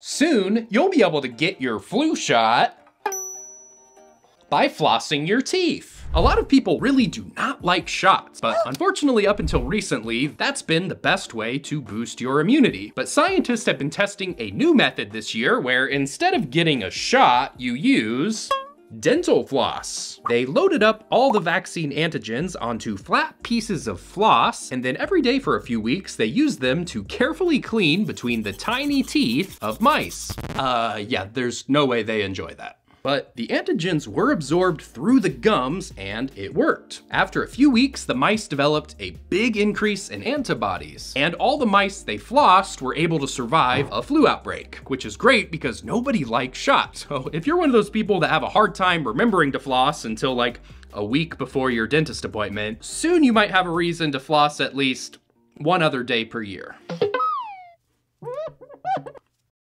Soon, you'll be able to get your flu shot by flossing your teeth. A lot of people really do not like shots, but unfortunately up until recently, that's been the best way to boost your immunity. But scientists have been testing a new method this year where instead of getting a shot, you use dental floss. They loaded up all the vaccine antigens onto flat pieces of floss, and then every day for a few weeks, they used them to carefully clean between the tiny teeth of mice. Uh, yeah, there's no way they enjoy that. But the antigens were absorbed through the gums and it worked. After a few weeks, the mice developed a big increase in antibodies. And all the mice they flossed were able to survive a flu outbreak, which is great because nobody likes shots. So if you're one of those people that have a hard time remembering to floss until like a week before your dentist appointment, soon you might have a reason to floss at least one other day per year.